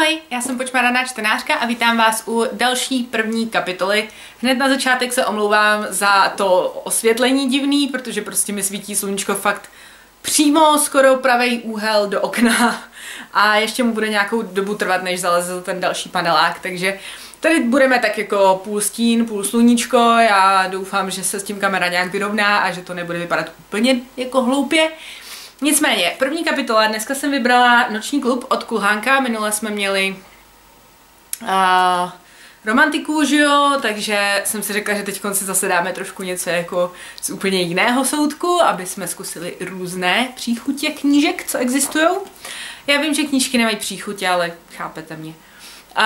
Ahoj, já jsem počmaraná čtenářka a vítám vás u další první kapitoly. Hned na začátek se omlouvám za to osvětlení divný, protože prostě mi svítí sluníčko fakt přímo skoro pravý úhel do okna a ještě mu bude nějakou dobu trvat, než zaleze ten další panelák, takže tady budeme tak jako půl stín, půl sluníčko, já doufám, že se s tím kamera nějak vyrovná a že to nebude vypadat úplně jako hloupě. Nicméně, první kapitola, dneska jsem vybrala Noční klub od Kulhánka, minule jsme měli uh, romantiku, že jo, takže jsem si řekla, že teď si zase dáme trošku něco jako z úplně jiného soudku, aby jsme zkusili různé příchutě knížek, co existují. Já vím, že knížky nemají příchutě, ale chápete mě. Uh,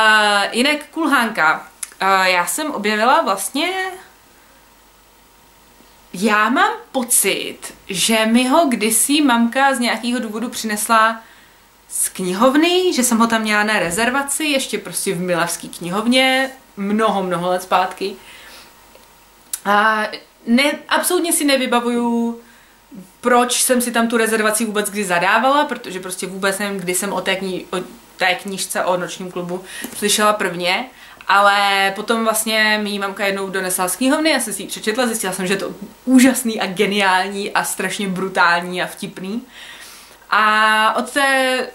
jinak Kulhánka. Uh, já jsem objevila vlastně já mám pocit, že mi ho kdysi mamka z nějakého důvodu přinesla z knihovny, že jsem ho tam měla na rezervaci, ještě prostě v Milavské knihovně, mnoho, mnoho let zpátky. A ne, absolutně si nevybavuju, proč jsem si tam tu rezervaci vůbec kdy zadávala, protože prostě vůbec nevím, kdy jsem o té, kni- o té knížce o nočním klubu slyšela prvně. Ale potom vlastně mi mamka jednou donesla z knihovny, já jsem si ji přečetla, zjistila jsem, že je to úžasný a geniální a strašně brutální a vtipný. A od té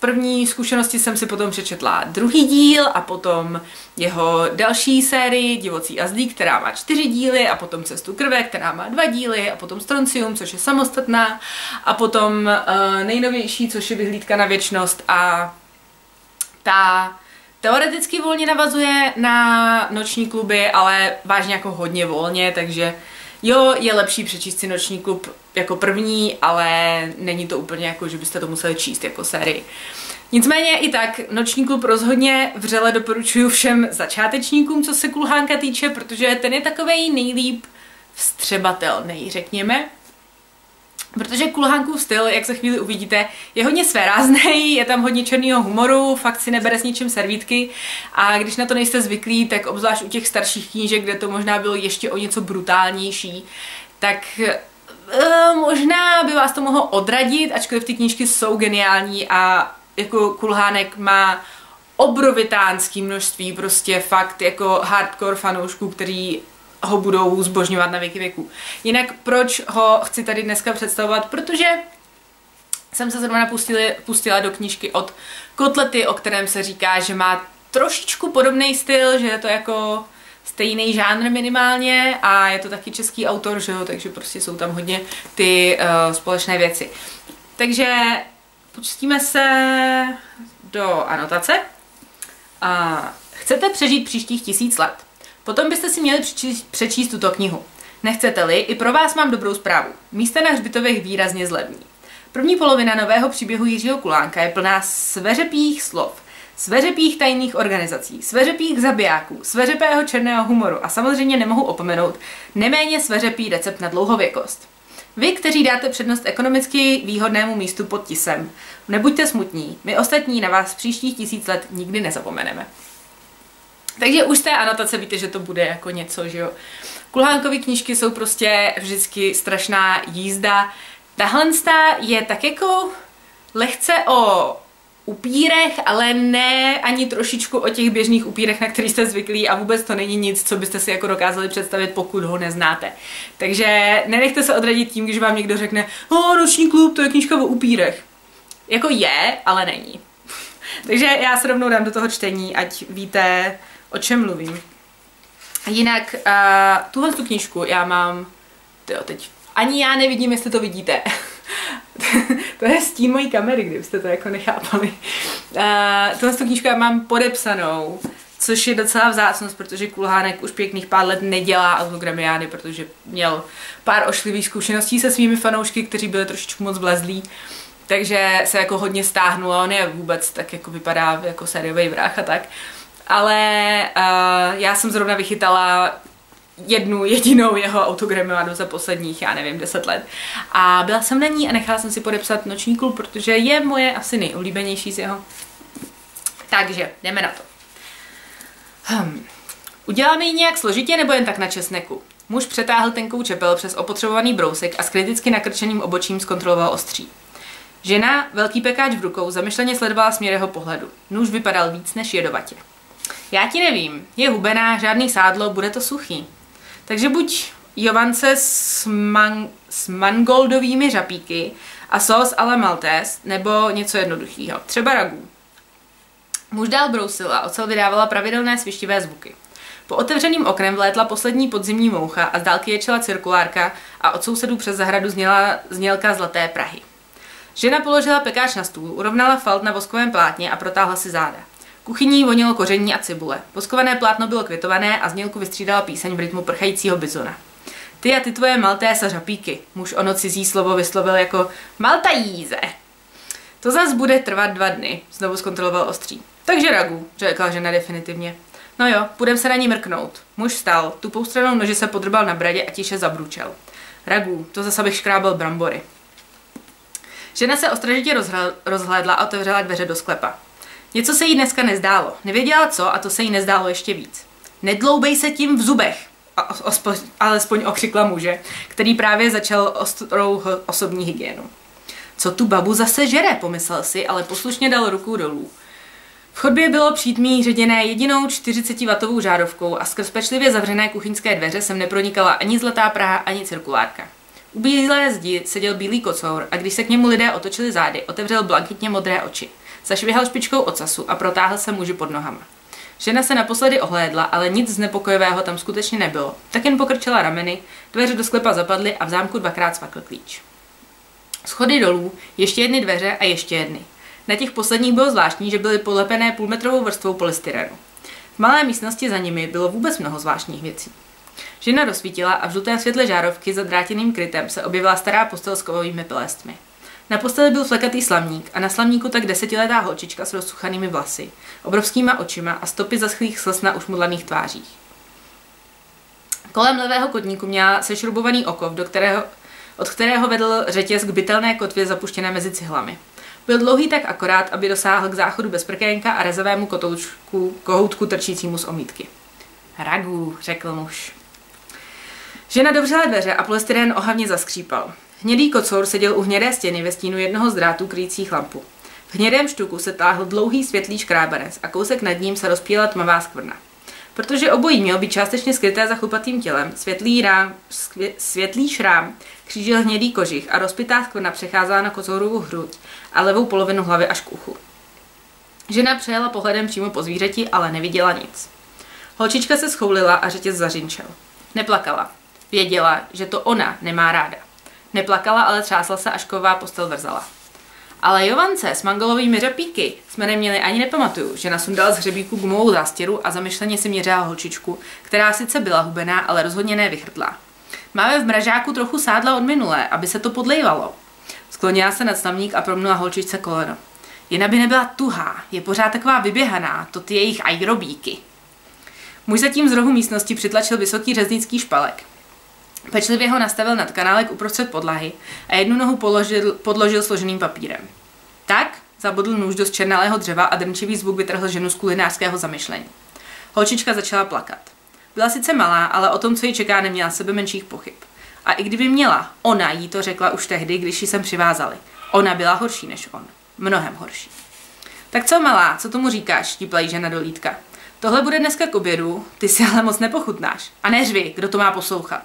první zkušenosti jsem si potom přečetla druhý díl a potom jeho další sérii Divocí a zdí, která má čtyři díly a potom Cestu krve, která má dva díly a potom Stroncium, což je samostatná a potom uh, nejnovější, což je Vyhlídka na věčnost a ta Teoreticky volně navazuje na noční kluby, ale vážně jako hodně volně, takže jo, je lepší přečíst si noční klub jako první, ale není to úplně jako, že byste to museli číst jako sérii. Nicméně i tak noční klub rozhodně vřele doporučuji všem začátečníkům, co se kulhánka týče, protože ten je takovej nejlíp vstřebatelný, řekněme. Protože Kulhánkův styl, jak se chvíli uvidíte, je hodně svérázný, je tam hodně černého humoru, fakt si nebere s ničím servítky. A když na to nejste zvyklí, tak obzvlášť u těch starších knížek, kde to možná bylo ještě o něco brutálnější, tak uh, možná by vás to mohlo odradit, ačkoliv ty knížky jsou geniální a jako Kulhánek má obrovitánský množství prostě fakt jako hardcore fanoušků, který ho budou zbožňovat na věky věku. Jinak proč ho chci tady dneska představovat? Protože jsem se zrovna pustili, pustila do knížky od Kotlety, o kterém se říká, že má trošičku podobný styl, že je to jako stejný žánr minimálně a je to taky český autor, že jo, takže prostě jsou tam hodně ty uh, společné věci. Takže pustíme se do anotace. A chcete přežít příštích tisíc let? Potom byste si měli přečíst, přečíst tuto knihu. Nechcete-li, i pro vás mám dobrou zprávu. Místa na hřbitovech výrazně zlevní. První polovina nového příběhu Jiřího Kulánka je plná sveřepých slov, sveřepých tajných organizací, sveřepých zabijáků, sveřepého černého humoru a samozřejmě nemohu opomenout neméně sveřepý recept na dlouhověkost. Vy, kteří dáte přednost ekonomicky výhodnému místu pod tisem, nebuďte smutní, my ostatní na vás příštích tisíc let nikdy nezapomeneme. Takže už z té anotace víte, že to bude jako něco, že jo. Kulhánkovy knížky jsou prostě vždycky strašná jízda. Tahle je tak jako lehce o upírech, ale ne ani trošičku o těch běžných upírech, na který jste zvyklí a vůbec to není nic, co byste si jako dokázali představit, pokud ho neznáte. Takže nenechte se odradit tím, když vám někdo řekne, o, noční klub, to je knížka o upírech. Jako je, ale není. Takže já se rovnou dám do toho čtení, ať víte, o čem mluvím. Jinak uh, tuhle tu knížku já mám, tyjo, teď ani já nevidím, jestli to vidíte. to je stín mojí kamery, kdybyste to jako nechápali. Uh, tuhle tu knížku já mám podepsanou, což je docela vzácnost, protože Kulhánek už pěkných pár let nedělá autogramiány, protože měl pár ošklivých zkušeností se svými fanoušky, kteří byli trošičku moc vlezlí. Takže se jako hodně stáhnul a on je vůbec tak jako vypadá jako sériový vrah a tak. Uh, ale uh, já jsem zrovna vychytala jednu jedinou jeho autogramiádu za posledních, já nevím, deset let. A byla jsem na ní a nechala jsem si podepsat Noční klub, protože je moje asi nejoblíbenější z jeho. Takže, jdeme na to. Hm. Uděláme ji nějak složitě nebo jen tak na česneku? Muž přetáhl tenkou čepel přes opotřebovaný brousek a s kriticky nakrčeným obočím zkontroloval ostří. Žena, velký pekáč v rukou, zamyšleně sledovala směr jeho pohledu. Nůž vypadal víc než jedovatě. Já ti nevím, je hubená, žádný sádlo, bude to suchý. Takže buď Jovance s, man, s mangoldovými řapíky a sos ale maltés, nebo něco jednoduchého, třeba ragů. Muž dál brousil a ocel vydávala pravidelné svištivé zvuky. Po otevřeným oknem vlétla poslední podzimní moucha a z dálky ječela cirkulárka a od sousedů přes zahradu zněla znělka zlaté Prahy. Žena položila pekáč na stůl, urovnala falt na voskovém plátně a protáhla si záda. Kuchyní vonilo koření a cibule. Voskované plátno bylo kvitované a znělku vystřídala píseň v rytmu prchajícího bizona. Ty a ty tvoje malté sařapíky, muž ono cizí slovo vyslovil jako maltajíze. To zas bude trvat dva dny, znovu zkontroloval ostří. Takže ragu, řekla žena definitivně. No jo, půjdem se na ní mrknout. Muž vstal, tu stranou nože se podrbal na bradě a tiše zabručel. Ragu, to zase bych škrábal brambory. Žena se ostražitě rozhlédla a otevřela dveře do sklepa. Něco se jí dneska nezdálo. Nevěděla co a to se jí nezdálo ještě víc. Nedloubej se tím v zubech, a ospo, alespoň okřikla muže, který právě začal ostrou osobní hygienu. Co tu babu zase žere, pomyslel si, ale poslušně dal ruku dolů. V chodbě bylo přítmí ředěné jedinou 40W žárovkou a skrz pečlivě zavřené kuchyňské dveře sem nepronikala ani zlatá Praha, ani cirkulárka. U bílé zdi seděl bílý kocour a když se k němu lidé otočili zády, otevřel blankitně modré oči. Zašvihal špičkou ocasu a protáhl se muži pod nohama. Žena se naposledy ohlédla, ale nic znepokojivého tam skutečně nebylo. Tak jen pokrčila rameny, dveře do sklepa zapadly a v zámku dvakrát svakl klíč. Schody dolů, ještě jedny dveře a ještě jedny. Na těch posledních bylo zvláštní, že byly polepené půlmetrovou vrstvou polystyrenu. V malé místnosti za nimi bylo vůbec mnoho zvláštních věcí. Žena rozsvítila a v žlutém světle žárovky za drátěným krytem se objevila stará postel s kovovými pilestmi. Na posteli byl flekatý slavník a na slavníku tak desetiletá holčička s rozsuchanými vlasy, obrovskýma očima a stopy zaschlých slz na ušmudlaných tvářích. Kolem levého kotníku měla sešrubovaný okov, do kterého, od kterého vedl řetěz k bytelné kotvě zapuštěné mezi cihlami. Byl dlouhý tak akorát, aby dosáhl k záchodu bez prkénka a rezovému kotoučku, kohoutku trčícímu z omítky. Ragu, řekl muž. Žena dobřela dveře a polystyren ohavně zaskřípal. Hnědý kocour seděl u hnědé stěny ve stínu jednoho z drátů kryjících lampu. V hnědém štuku se táhl dlouhý světlý škrábanec a kousek nad ním se rozpíjela tmavá skvrna. Protože obojí mělo být částečně skryté za chlupatým tělem, světlý, rám, skvě, světlý šrám křížil hnědý kožich a rozpitá skvrna přecházela na kocourovu hruď a levou polovinu hlavy až k uchu. Žena přejela pohledem přímo po zvířeti, ale neviděla nic. Holčička se schoulila a řetěz zařinčel. Neplakala. Věděla, že to ona nemá ráda. Neplakala, ale třásla se, až ková postel vrzala. Ale Jovance s mangolovými řepíky jsme neměli ani nepamatuju, že nasundala z hřebíku gumovou zástěru a zamyšleně si měřila holčičku, která sice byla hubená, ale rozhodně ne vychrtlá. Máme v mražáku trochu sádla od minulé, aby se to podlejvalo. Sklonila se nad slavník a promnula holčičce koleno. Jen aby nebyla tuhá, je pořád taková vyběhaná, to ty jejich aerobíky. Muž zatím z rohu místnosti přitlačil vysoký řeznický špalek. Pečlivě ho nastavil nad kanálek uprostřed podlahy a jednu nohu položil, podložil složeným papírem. Tak zabodl nůž do černalého dřeva a drnčivý zvuk vytrhl ženu z kulinářského zamyšlení. Holčička začala plakat. Byla sice malá, ale o tom, co ji čeká, neměla sebe menších pochyb. A i kdyby měla, ona jí to řekla už tehdy, když ji sem přivázali. Ona byla horší než on. Mnohem horší. Tak co, malá, co tomu říkáš, štípla žena do lítka. Tohle bude dneska k obědu, ty si ale moc nepochutnáš. A neřvi, kdo to má poslouchat.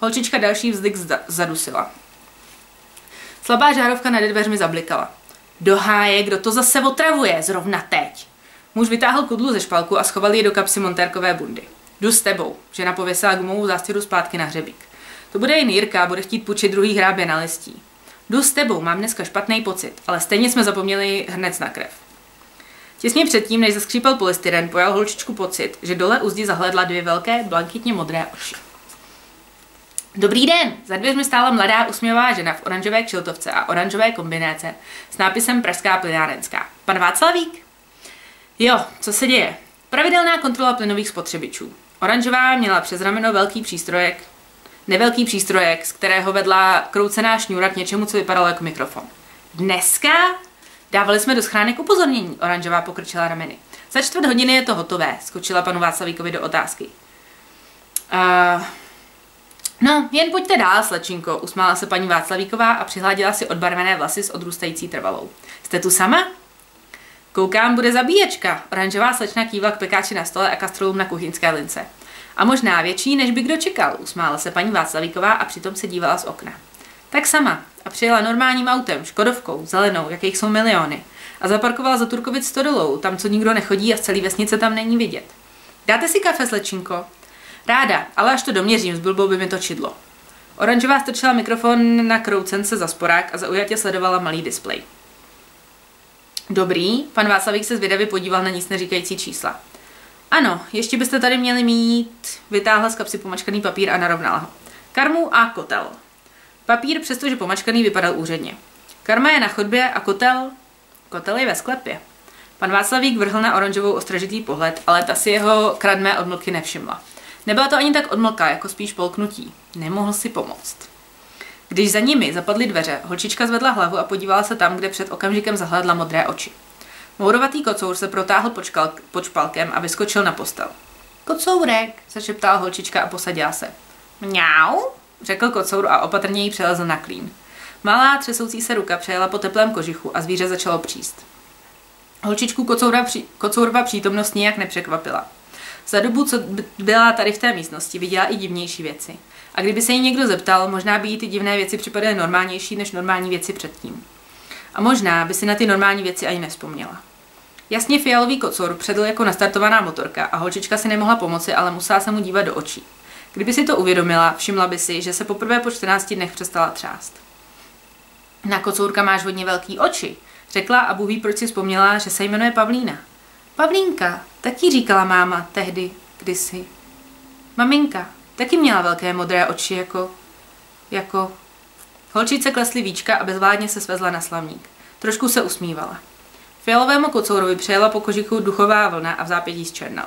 Holčička další vzdyk zadusila. Slabá žárovka nad dveřmi zablikala. Do háje, kdo to zase otravuje, zrovna teď. Muž vytáhl kudlu ze špalku a schoval ji do kapsy montérkové bundy. Jdu s tebou, žena pověsila gumovou zástěru zpátky na hřebík. To bude jen Jirka, bude chtít půjčit druhý hrábě na listí. Jdu s tebou, mám dneska špatný pocit, ale stejně jsme zapomněli hned na krev. Těsně předtím, než zaskřípal polystyren, pojal holčičku pocit, že dole u zdi zahledla dvě velké, blankitně modré oči. Dobrý den! Za dveřmi stála mladá usměvá žena v oranžové kšiltovce a oranžové kombinéce s nápisem Pražská plynárenská. Pan Václavík? Jo, co se děje? Pravidelná kontrola plynových spotřebičů. Oranžová měla přes rameno velký přístrojek, nevelký přístrojek, z kterého vedla kroucená šňůra k něčemu, co vypadalo jako mikrofon. Dneska? Dávali jsme do schránek upozornění, oranžová pokrčila rameny. Za čtvrt hodiny je to hotové, skočila panu Václavíkovi do otázky. Uh, No, jen pojďte dál, slečinko, usmála se paní Václavíková a přihladila si odbarvené vlasy s odrůstající trvalou. Jste tu sama? Koukám, bude zabíječka. Oranžová slečna kývla k pekáči na stole a kastrolům na kuchyňské lince. A možná větší, než by kdo čekal, usmála se paní Václavíková a přitom se dívala z okna. Tak sama. A přijela normálním autem, škodovkou, zelenou, jakých jsou miliony. A zaparkovala za Turkovic stodolou, tam, co nikdo nechodí a z celé vesnice tam není vidět. Dáte si kafe, slečinko? Ráda, ale až to doměřím, s by mi to čidlo. Oranžová strčila mikrofon na kroucence za sporák a zaujatě sledovala malý displej. Dobrý, pan Václavík se zvědavě podíval na nic neříkající čísla. Ano, ještě byste tady měli mít, vytáhla z kapsy pomačkaný papír a narovnala ho. Karmu a kotel. Papír, přestože pomačkaný, vypadal úředně. Karma je na chodbě a kotel, kotel je ve sklepě. Pan Václavík vrhl na oranžovou ostražitý pohled, ale ta si jeho kradmé odmlky nevšimla. Nebyla to ani tak odmlka, jako spíš polknutí. Nemohl si pomoct. Když za nimi zapadly dveře, holčička zvedla hlavu a podívala se tam, kde před okamžikem zahledla modré oči. Mourovatý kocour se protáhl pod, škal, pod špalkem a vyskočil na postel. Kocourek, zašeptala holčička a posadila se. Mňau, řekl kocour a opatrně jí přelezl na klín. Malá třesoucí se ruka přejela po teplém kožichu a zvíře začalo příst. Holčičku kocoura, kocourova přítomnost nijak nepřekvapila. Za dobu, co byla tady v té místnosti, viděla i divnější věci. A kdyby se jí někdo zeptal, možná by jí ty divné věci připadaly normálnější než normální věci předtím. A možná by si na ty normální věci ani nespomněla. Jasně fialový kocor předl jako nastartovaná motorka a holčička si nemohla pomoci, ale musela se mu dívat do očí. Kdyby si to uvědomila, všimla by si, že se poprvé po 14 dnech přestala třást. Na kocourka máš hodně velký oči, řekla a Bůh ví, proč si vzpomněla, že se jmenuje Pavlína. Pavlínka, taky říkala máma tehdy, kdysi. Maminka, taky měla velké modré oči, jako... jako... Holčice klesly víčka a bezvládně se svezla na slavník. Trošku se usmívala. Fialovému kocourovi přejela po kožiku duchová vlna a v zápětí zčernal.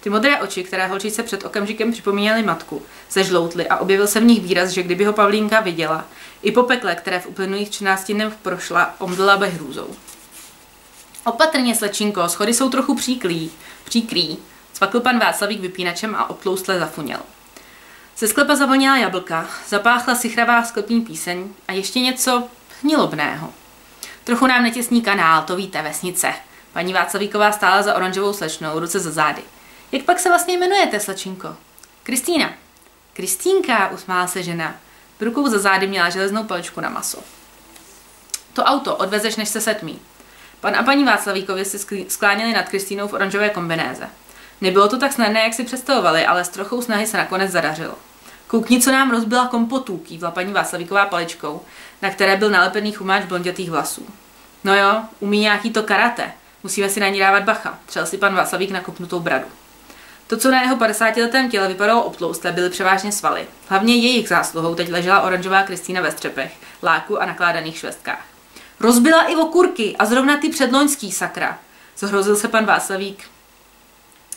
Ty modré oči, které holčice před okamžikem připomínaly matku, zežloutly a objevil se v nich výraz, že kdyby ho Pavlínka viděla, i po pekle, které v uplynulých 13 dnech prošla, omdlela by hrůzou. Opatrně, slečinko, schody jsou trochu příklí, příkrý, cvakl pan Václavík vypínačem a obtloustle zafuněl. Ze sklepa zavonila jablka, zapáchla sichravá sklepní píseň a ještě něco hnilobného. Trochu nám netěsní kanál, to víte, vesnice. Paní Václavíková stála za oranžovou slečnou, ruce za zády. Jak pak se vlastně jmenujete, slečinko? Kristýna. Kristýnka, usmála se žena. Rukou za zády měla železnou paličku na maso. To auto odvezeš, než se setmí. Pan a paní Václavíkovi se skláněli nad Kristýnou v oranžové kombinéze. Nebylo to tak snadné, jak si představovali, ale s trochou snahy se nakonec zadařilo. Koukni, co nám rozbila kompotů, kývla paní Václavíková paličkou, na které byl nalepený chumáč blondětých vlasů. No jo, umí nějaký to karate. Musíme si na ní dávat bacha, třel si pan Václavík na kopnutou bradu. To, co na jeho 50-letém těle vypadalo obtlousté, byly převážně svaly. Hlavně jejich zásluhou teď ležela oranžová Kristýna ve střepech, láku a nakládaných švestkách. Rozbila i okurky a zrovna ty předloňský sakra. Zahrozil se pan Václavík.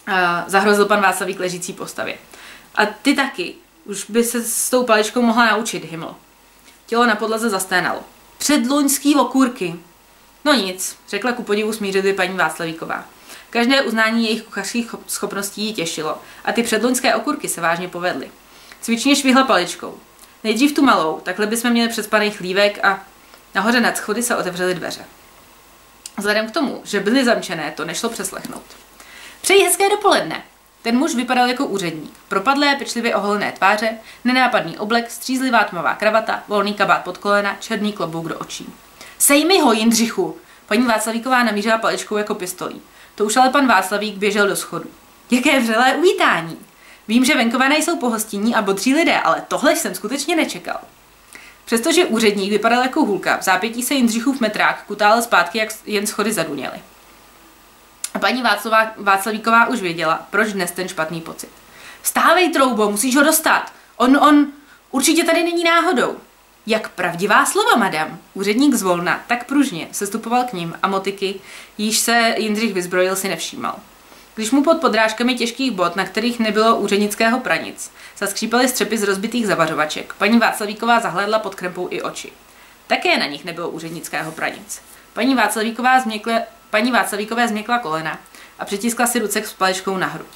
Uh, zahrozil pan Václavík ležící postavě. A ty taky. Už by se s tou paličkou mohla naučit, Himl. Tělo na podlaze zasténalo. Předloňský okurky. No nic, řekla ku podivu smířivě paní Václavíková. Každé uznání jejich kuchařských schopností ji těšilo a ty předloňské okurky se vážně povedly. Cvičně švihla paličkou. Nejdřív tu malou, takhle bychom měli předspaný chlívek a Nahoře nad schody se otevřely dveře. Vzhledem k tomu, že byly zamčené, to nešlo přeslechnout. Přeji hezké dopoledne. Ten muž vypadal jako úředník. Propadlé, pečlivě oholené tváře, nenápadný oblek, střízlivá tmavá kravata, volný kabát pod kolena, černý klobouk do očí. Sej mi ho, Jindřichu! Paní Václavíková namířila paličkou jako pistolí. To už ale pan Václavík běžel do schodu. Jaké vřelé uvítání! Vím, že venkované jsou pohostinní a bodří lidé, ale tohle jsem skutečně nečekal. Přestože úředník vypadal jako hůlka, v zápětí se Jindřichův metrák kutal zpátky, jak jen schody zaduněly. A paní Václavá, Václavíková už věděla, proč dnes ten špatný pocit. Stávej, troubo, musíš ho dostat. On, on, určitě tady není náhodou. Jak pravdivá slova, madam. Úředník zvolna, tak pružně, sestupoval k ním a motiky, již se Jindřich vyzbrojil, si nevšímal. Když mu pod podrážkami těžkých bot, na kterých nebylo úřednického pranic, zaskřípaly střepy z rozbitých zavařovaček, paní Václavíková zahlédla pod krempou i oči. Také na nich nebylo úřednického pranic. Paní, Václavíková změkle, paní Václavíkové změkla kolena a přitiskla si ruce s paličkou na hruď.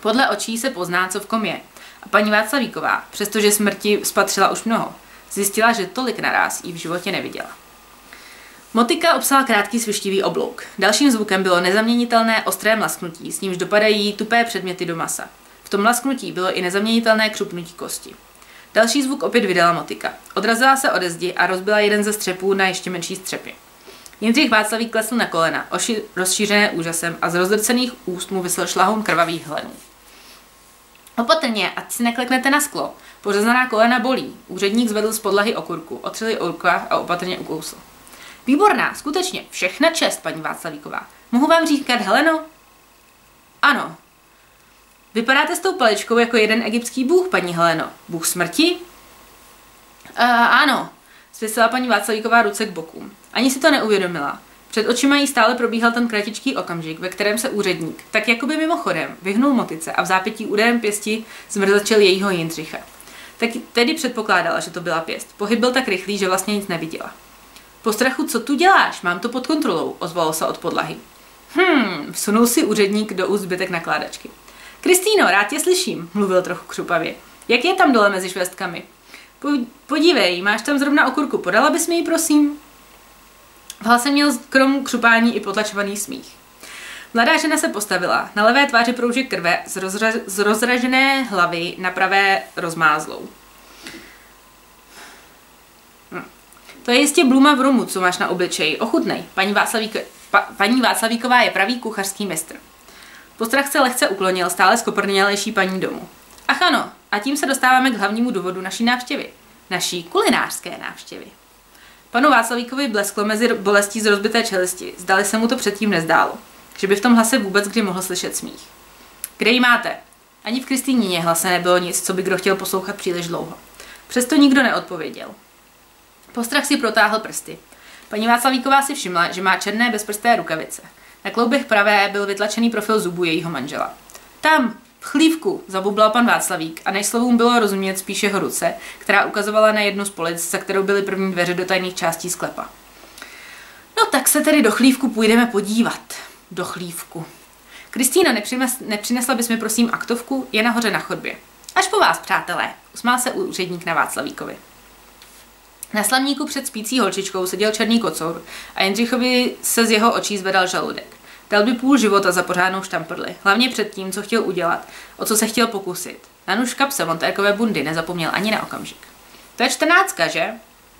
Podle očí se pozná, co v kom je. A paní Václavíková, přestože smrti spatřila už mnoho, zjistila, že tolik naraz jí v životě neviděla. Motika obsala krátký svištivý oblouk. Dalším zvukem bylo nezaměnitelné ostré mlasknutí, s nímž dopadají tupé předměty do masa. V tom mlasknutí bylo i nezaměnitelné křupnutí kosti. Další zvuk opět vydala motika. Odrazila se ode zdi a rozbila jeden ze střepů na ještě menší střepy. Jindřich Václavík klesl na kolena, oši rozšířené úžasem a z rozdrcených úst mu vysel šlahoun krvavých hlenů. Opatrně, ať si nekleknete na sklo. Pořezaná kolena bolí. Úředník zvedl z podlahy okurku, otřeli orka a opatrně ukousl. Výborná, skutečně, všechna čest, paní Václavíková. Mohu vám říkat Heleno? Ano. Vypadáte s tou paličkou jako jeden egyptský bůh, paní Heleno. Bůh smrti? Uh, ano, svěsila paní Václavíková ruce k boku. Ani si to neuvědomila. Před očima jí stále probíhal ten kratičký okamžik, ve kterém se úředník, tak jakoby mimochodem, vyhnul motice a v zápětí úderem pěsti zmrzačil jejího Jindřicha. Tak tedy předpokládala, že to byla pěst. Pohyb byl tak rychlý, že vlastně nic neviděla. Po strachu, co tu děláš? Mám to pod kontrolou, ozvalo se od podlahy. Hmm, vsunul si úředník do úst zbytek nakládačky. Kristýno, rád tě slyším, mluvil trochu křupavě. Jak je tam dole mezi švestkami? Podívej, máš tam zrovna okurku, podala bys mi ji, prosím? V hlase měl krom křupání i potlačovaný smích. Mladá žena se postavila, na levé tváři proužek krve z, rozra- z rozražené hlavy na pravé rozmázlou. Hm. To je jistě bluma v rumu, co máš na obličeji. Ochutnej. Paní, Václavík, pa, paní Václavíková je pravý kuchařský mistr. Postrach se lehce uklonil stále skoprnělejší paní domu. Ach ano, a tím se dostáváme k hlavnímu důvodu naší návštěvy. Naší kulinářské návštěvy. Panu Václavíkovi blesklo mezi bolestí z rozbité čelisti. Zdali se mu to předtím nezdálo, že by v tom hlase vůbec kdy mohl slyšet smích. Kde ji máte? Ani v Kristýnině hlase nebylo nic, co by kdo chtěl poslouchat příliš dlouho. Přesto nikdo neodpověděl. Postrach si protáhl prsty. Paní Václavíková si všimla, že má černé bezprsté rukavice. Na kloubech pravé byl vytlačený profil zubů jejího manžela. Tam, v chlívku, zabublal pan Václavík a než slovům bylo rozumět spíše jeho ruce, která ukazovala na jednu z polic, za kterou byly první dveře do tajných částí sklepa. No tak se tedy do chlívku půjdeme podívat. Do chlívku. Kristýna, nepřinesla bys mi prosím aktovku? Je nahoře na chodbě. Až po vás, přátelé, usmál se úředník na Václavíkovi. Na slamníku před spící holčičkou seděl černý kocour a Jindřichovi se z jeho očí zvedal žaludek. Dal by půl života za pořádnou štamprli, hlavně před tím, co chtěl udělat, o co se chtěl pokusit. Na nůž kapse montérkové bundy nezapomněl ani na okamžik. To je čtrnáctka, že?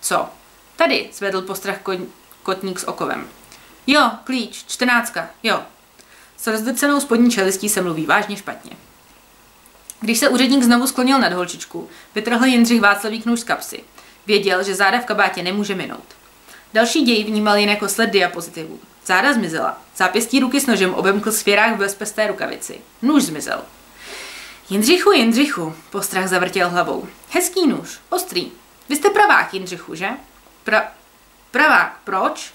Co? Tady, zvedl postrach ko- kotník s okovem. Jo, klíč, čtrnáctka, jo. S rozdrcenou spodní čelistí se mluví vážně špatně. Když se úředník znovu sklonil nad holčičku, vytrhl Jindřich Václavík nůž z kapsy. Věděl, že záda v kabátě nemůže minout. Další děj vnímal jen jako sled diapozitivu. Záda zmizela. Zápěstí ruky s nožem obemkl svěrák v bezpesté rukavici. Nůž zmizel. Jindřichu, Jindřichu, postrach zavrtěl hlavou. Hezký nůž, ostrý. Vy jste pravák, Jindřichu, že? Pra... Pravák, proč?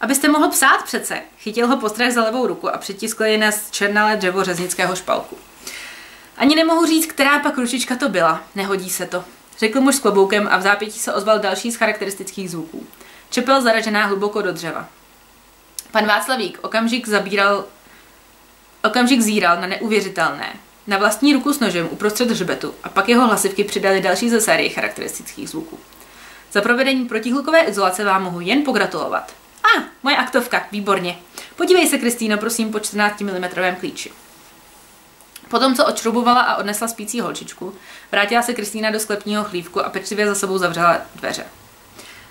Abyste mohl psát přece. Chytil ho postrach za levou ruku a přitiskl ji na černalé dřevo řeznického špalku. Ani nemohu říct, která pak ručička to byla. Nehodí se to. Řekl muž s kloboukem a v zápětí se ozval další z charakteristických zvuků. Čepel zaražená hluboko do dřeva. Pan Václavík okamžik zabíral, okamžik zíral na neuvěřitelné. Na vlastní ruku s nožem uprostřed hřbetu a pak jeho hlasivky přidali další ze série charakteristických zvuků. Za provedení protihlukové izolace vám mohu jen pogratulovat. A, ah, moje aktovka, výborně. Podívej se, Kristýno, prosím, po 14 mm klíči. Potom, co odšroubovala a odnesla spící holčičku, vrátila se Kristýna do sklepního chlívku a pečlivě za sebou zavřela dveře.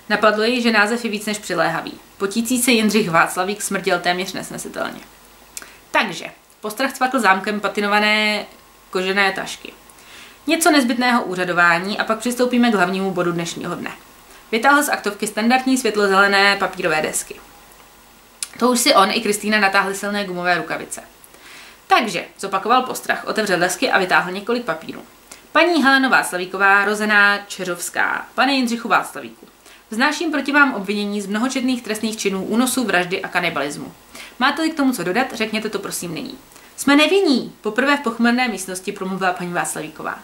Napadlo jí, že název je víc než přiléhavý. Potící se Jindřich Václavík smrděl téměř nesnesitelně. Takže, postrach cvakl zámkem patinované kožené tašky. Něco nezbytného úřadování a pak přistoupíme k hlavnímu bodu dnešního dne. Vytáhl z aktovky standardní světlozelené papírové desky. To už si on i Kristýna natáhli silné gumové rukavice. Takže, zopakoval postrach, otevřel desky a vytáhl několik papírů. Paní Helena Václavíková, rozená Čeřovská, pane Jindřichu Václavíku. Vznáším proti vám obvinění z mnohočetných trestných činů, únosů, vraždy a kanibalismu. Máte-li k tomu co dodat, řekněte to prosím nyní. Jsme nevinní, poprvé v pochmurné místnosti promluvila paní Václavíková.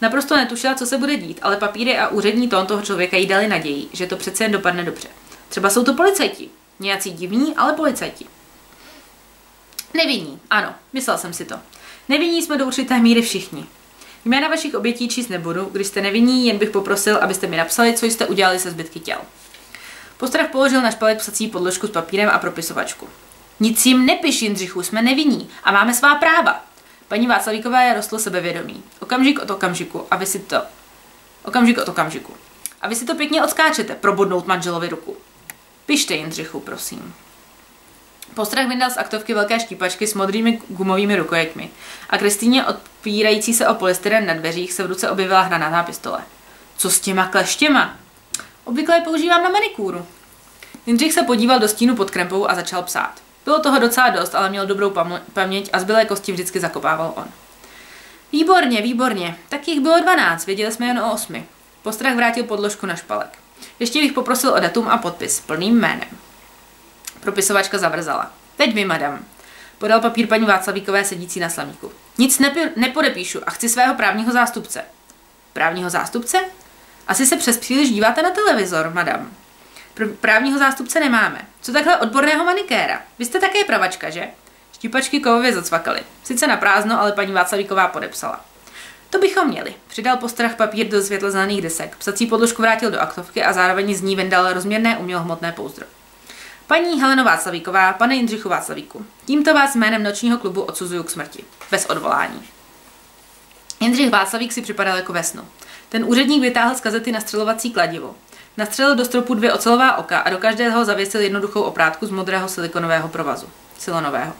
Naprosto netušila, co se bude dít, ale papíry a úřední tón toho člověka jí dali naději, že to přece jen dopadne dobře. Třeba jsou to policajti. Nějací divní, ale policajti. Nevinní, ano, myslel jsem si to. Nevinní jsme do určité míry všichni. Jména vašich obětí číst nebudu, když jste nevinní, jen bych poprosil, abyste mi napsali, co jste udělali se zbytky těl. Postrach položil na špalek psací podložku s papírem a propisovačku. Nic jim nepiš, Jindřichu, jsme nevinní a máme svá práva. Paní Václavíková je rostlo sebevědomí. Okamžik od okamžiku a vy si to... Okamžik od okamžiku. A vy si to pěkně odskáčete, probodnout manželovi ruku. Pište, Jindřichu, prosím. Postrach vyndal z aktovky velké štípačky s modrými gumovými rukojeťmi a Kristýně odpírající se o polystyren na dveřích se v ruce objevila hranatá pistole. Co s těma kleštěma? Obvykle je používám na manikúru. Jindřich se podíval do stínu pod krempou a začal psát. Bylo toho docela dost, ale měl dobrou paměť a zbylé kosti vždycky zakopával on. Výborně, výborně. Tak jich bylo 12, věděli jsme jen o osmi. Postrach vrátil podložku na špalek. Ještě bych poprosil o datum a podpis, plným jménem. Propisovačka zavrzala. Teď vy, madam. Podal papír paní Václavíkové sedící na slamíku. Nic nepi- nepodepíšu a chci svého právního zástupce. Právního zástupce? Asi se přes příliš díváte na televizor, madam. Pr- právního zástupce nemáme. Co takhle odborného manikéra? Vy jste také pravačka, že? Štípačky kovově zacvakaly. Sice na prázdno, ale paní Václavíková podepsala. To bychom měli. Přidal postrach papír do světle znaných desek. Psací podložku vrátil do aktovky a zároveň z ní vendal rozměrné umělohmotné pouzdro. Paní Heleno Václavíková, pane Jindřichu Václavíku, tímto vás jménem nočního klubu odsuzuju k smrti. Bez odvolání. Jindřich Václavík si připadal jako ve snu. Ten úředník vytáhl z kazety nastřelovací kladivo. Nastřelil do stropu dvě ocelová oka a do každého zavěsil jednoduchou oprátku z modrého silikonového provazu. Silonového.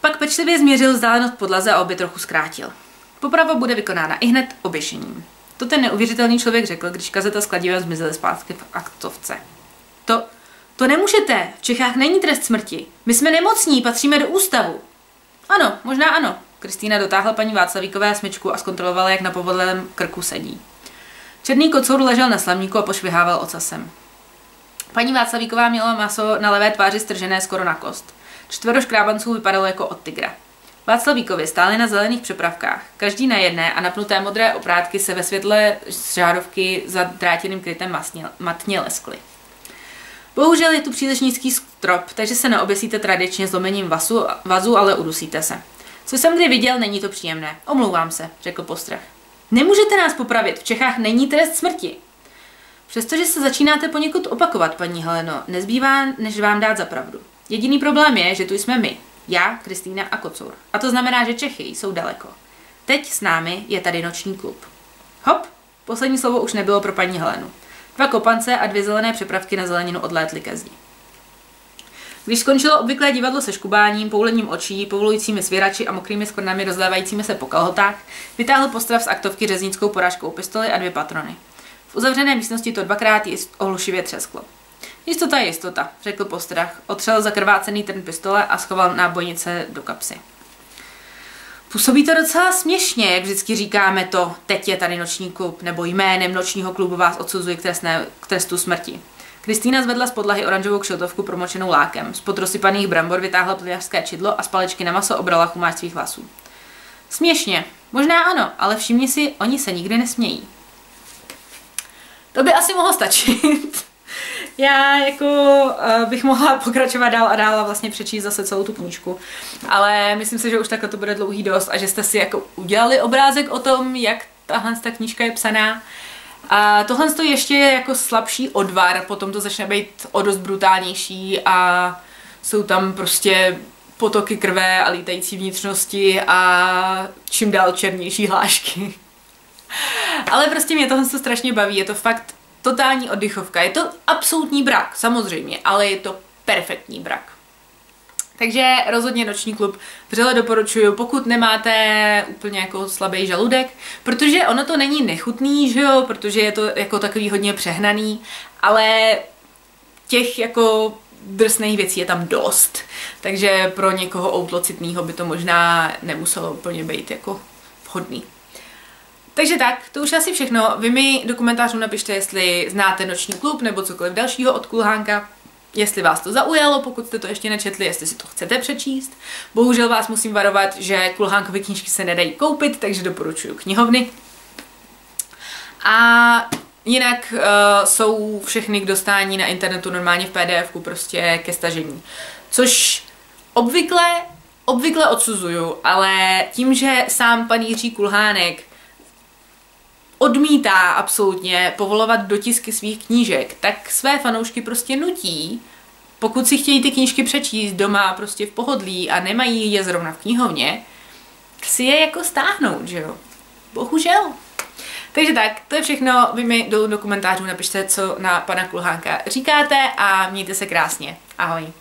Pak pečlivě změřil vzdálenost podlaze a obě trochu zkrátil. Poprava bude vykonána i hned oběšením. To ten neuvěřitelný člověk řekl, když kazeta s kladivem zmizely zpátky v aktovce. To, to nemůžete. V Čechách není trest smrti. My jsme nemocní, patříme do ústavu. Ano, možná ano. Kristýna dotáhla paní Václavíkové smyčku a zkontrolovala, jak na povodlém krku sedí. Černý kocour ležel na slamníku a pošvihával ocasem. Paní Václavíková měla maso na levé tváři stržené skoro na kost. Čtvero škrábanců vypadalo jako od tygra. Václavíkovi stály na zelených přepravkách. Každý na jedné a napnuté modré oprátky se ve světle z žárovky za drátěným krytem matně leskly. Bohužel je tu příliš nízký strop, takže se neoběsíte tradičně zlomením vasu, vazu, ale udusíte se. Co jsem kdy viděl, není to příjemné. Omlouvám se, řekl postrach. Nemůžete nás popravit, v Čechách není trest smrti. Přestože se začínáte poněkud opakovat, paní Heleno, nezbývá, než vám dát za pravdu. Jediný problém je, že tu jsme my. Já, Kristýna a Kocour. A to znamená, že Čechy jsou daleko. Teď s námi je tady noční klub. Hop, poslední slovo už nebylo pro paní Helenu. Dva kopance a dvě zelené přepravky na zeleninu odlétly ke zdi. Když skončilo obvyklé divadlo se škubáním, poulením očí, povolujícími svěrači a mokrými skvrnami rozlévajícími se po kalhotách, vytáhl postrav z aktovky řeznickou porážkou pistoli a dvě patrony. V uzavřené místnosti to dvakrát jist ohlušivě třesklo. Jistota je jistota, řekl postrach, otřel zakrvácený trn pistole a schoval nábojnice do kapsy. Působí to docela směšně, jak vždycky říkáme to, teď je tady noční klub, nebo jménem nočního klubu vás odsuzuje k, trestné, k trestu smrti. Kristýna zvedla z podlahy oranžovou kšiltovku promočenou lákem. Z rozsypaných brambor vytáhla plivařské čidlo a z palečky na maso obrala chumáč svých vlasů. Směšně. Možná ano, ale všimni si, oni se nikdy nesmějí. To by asi mohlo stačit. Já jako uh, bych mohla pokračovat dál a dál a vlastně přečíst zase celou tu knížku. Ale myslím si, že už takhle to bude dlouhý dost a že jste si jako udělali obrázek o tom, jak tahle ta knížka je psaná. A tohle to ještě je jako slabší odvar, potom to začne být o dost brutálnější a jsou tam prostě potoky krve a lítající vnitřnosti a čím dál černější hlášky. Ale prostě mě tohle strašně baví, je to fakt totální oddychovka. Je to absolutní brak, samozřejmě, ale je to perfektní brak. Takže rozhodně noční klub vřele doporučuju, pokud nemáte úplně jako slabý žaludek, protože ono to není nechutný, že jo, protože je to jako takový hodně přehnaný, ale těch jako drsných věcí je tam dost. Takže pro někoho outlocitného by to možná nemuselo úplně být jako vhodný. Takže tak, to už asi všechno. Vy mi do komentářů napište, jestli znáte Noční klub nebo cokoliv dalšího od Kulhánka. Jestli vás to zaujalo, pokud jste to ještě nečetli, jestli si to chcete přečíst. Bohužel vás musím varovat, že Kulhánkové knížky se nedají koupit, takže doporučuji knihovny. A jinak uh, jsou všechny k dostání na internetu normálně v pdf prostě ke stažení. Což obvykle obvykle odsuzuju, ale tím, že sám pan Jiří Kulhánek odmítá absolutně povolovat dotisky svých knížek, tak své fanoušky prostě nutí, pokud si chtějí ty knížky přečíst doma prostě v pohodlí a nemají je zrovna v knihovně, si je jako stáhnout, že jo? Bohužel. Takže tak, to je všechno. Vy mi dolů do komentářů napište, co na pana Kulhánka říkáte a mějte se krásně. Ahoj.